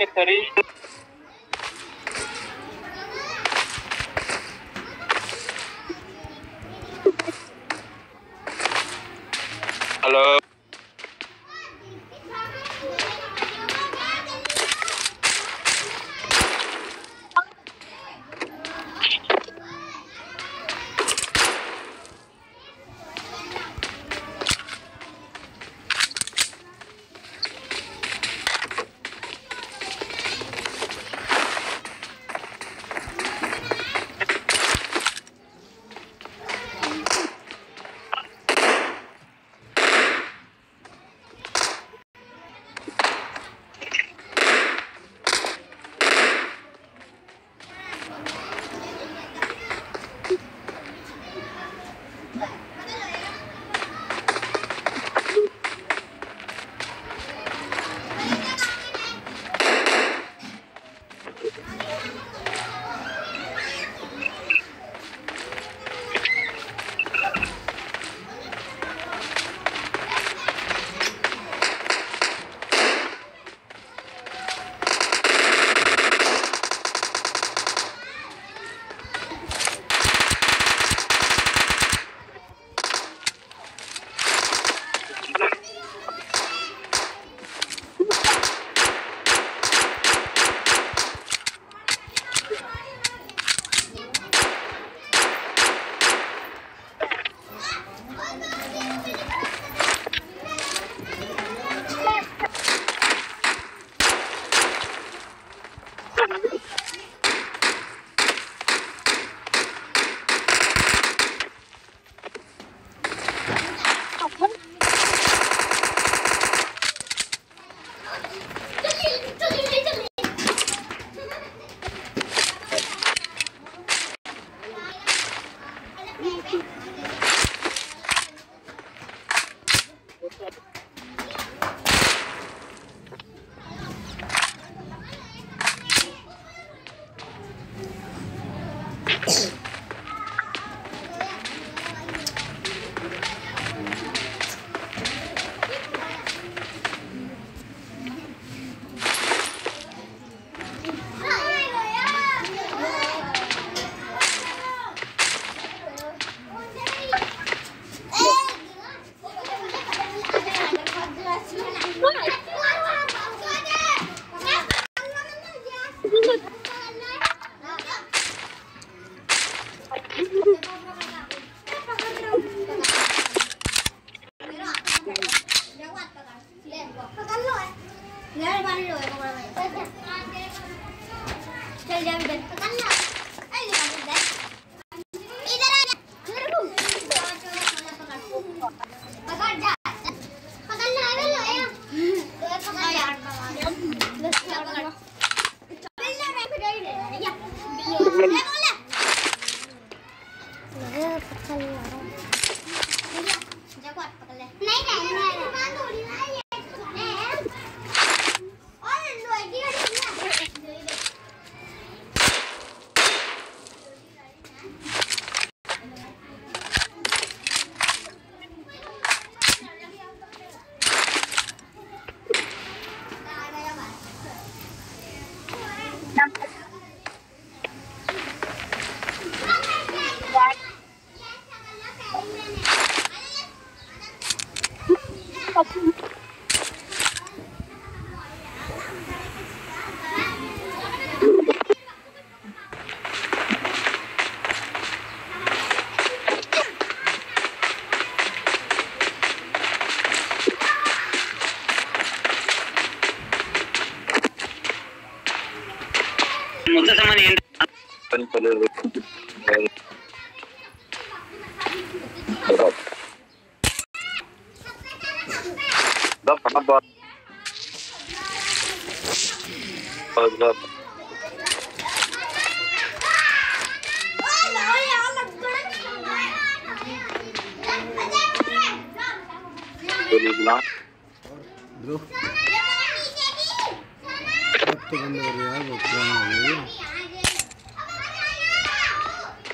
के शरीर Hadi gel bir de. Awesome.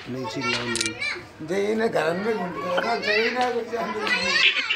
नहीं चिल्लाओ नहीं जय ने घर में घूम जय ने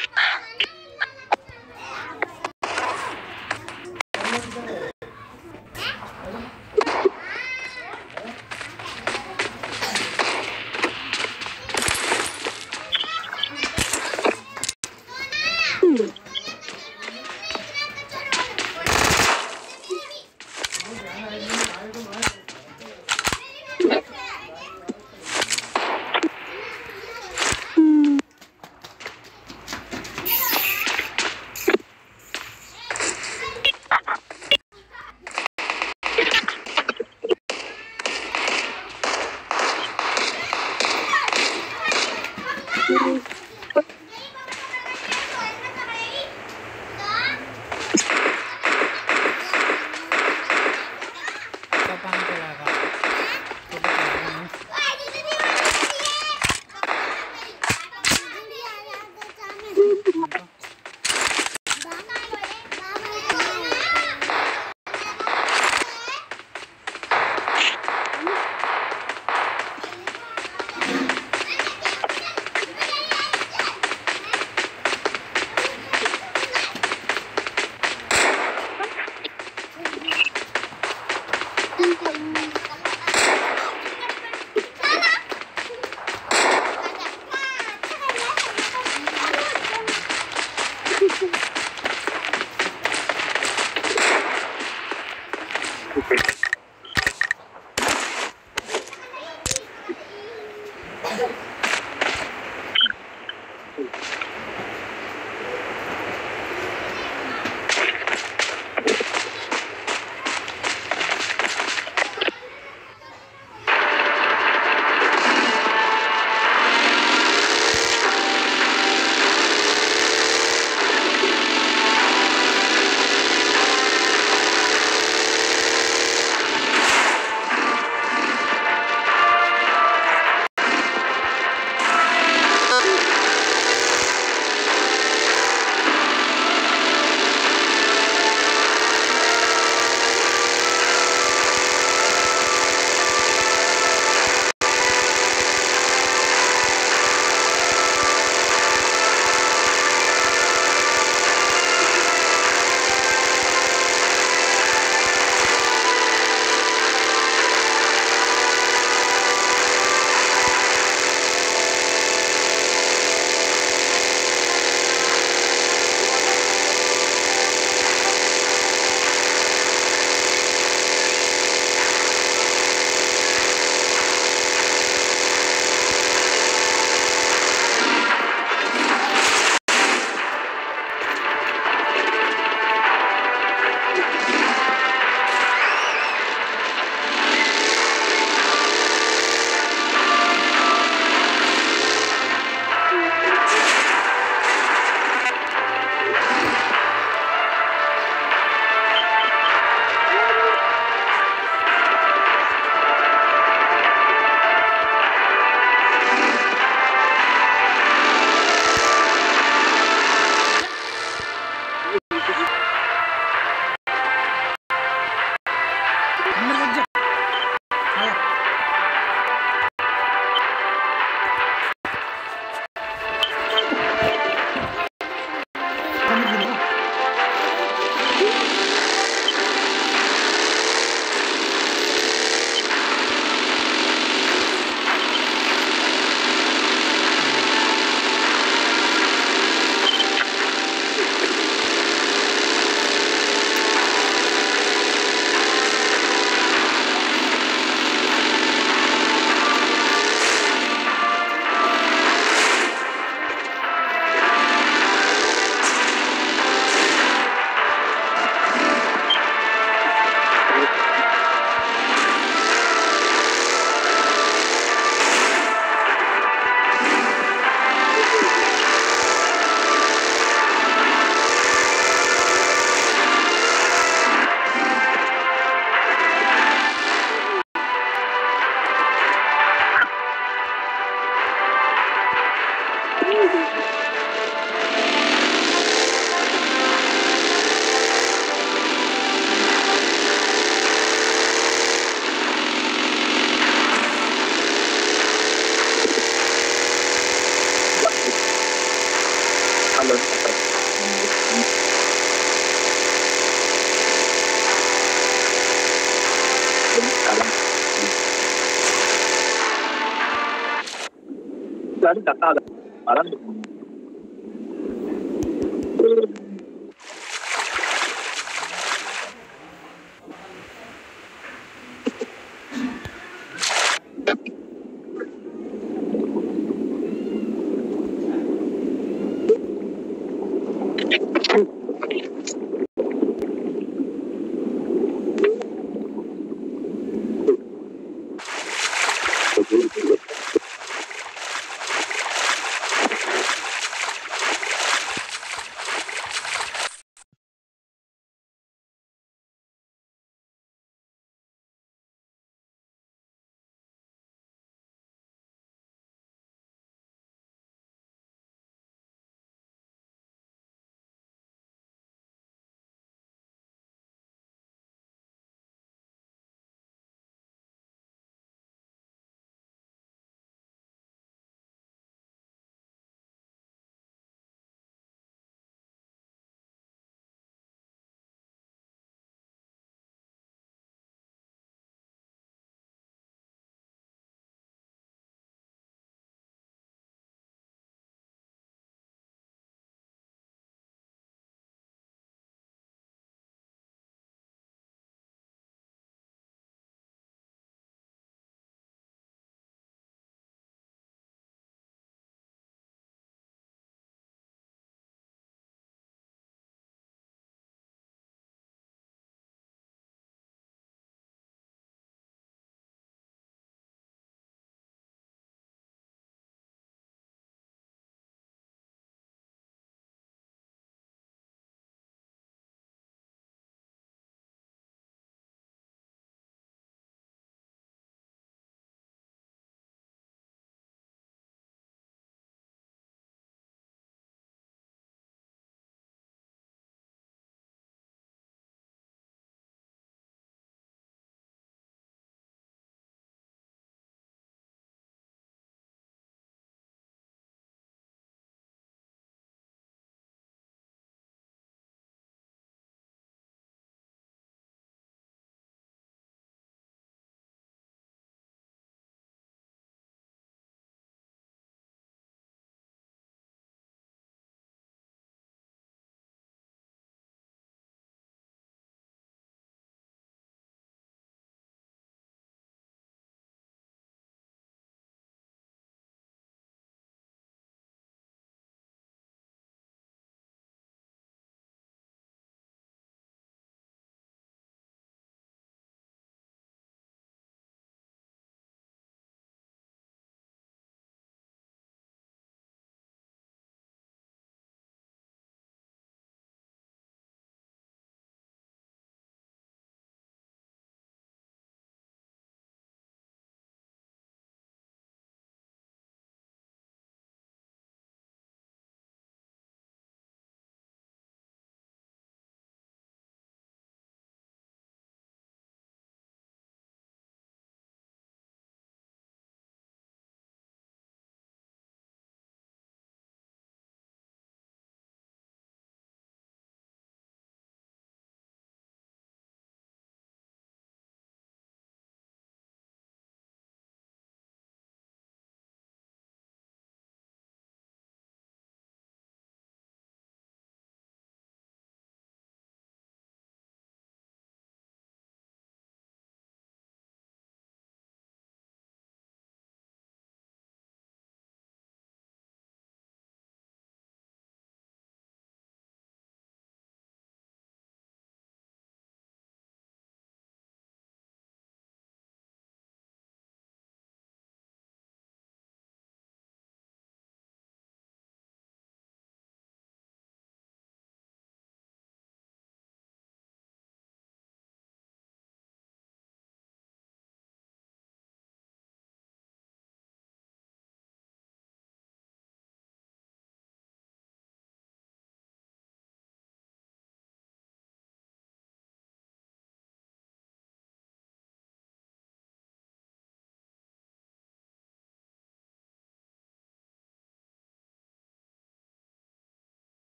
చట్టాలు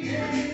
Yeah.